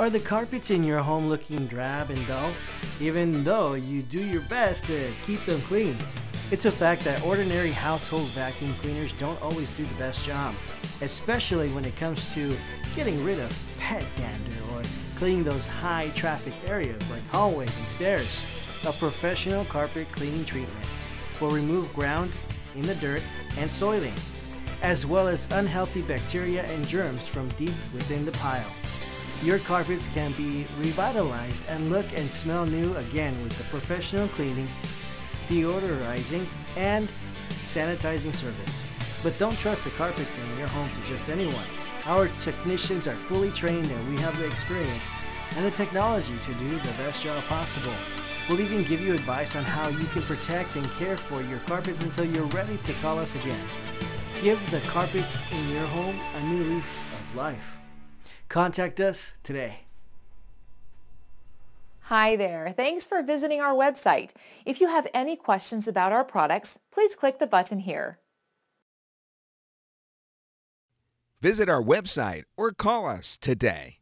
Are the carpets in your home looking drab and dull, even though you do your best to keep them clean? It's a fact that ordinary household vacuum cleaners don't always do the best job, especially when it comes to getting rid of pet dander or cleaning those high traffic areas like hallways and stairs. A professional carpet cleaning treatment will remove ground in the dirt and soiling, as well as unhealthy bacteria and germs from deep within the pile. Your carpets can be revitalized and look and smell new again with the professional cleaning, deodorizing, and sanitizing service. But don't trust the carpets in your home to just anyone. Our technicians are fully trained and we have the experience and the technology to do the best job possible. We'll even give you advice on how you can protect and care for your carpets until you're ready to call us again. Give the carpets in your home a new lease of life. Contact us today. Hi there. Thanks for visiting our website. If you have any questions about our products, please click the button here. Visit our website or call us today.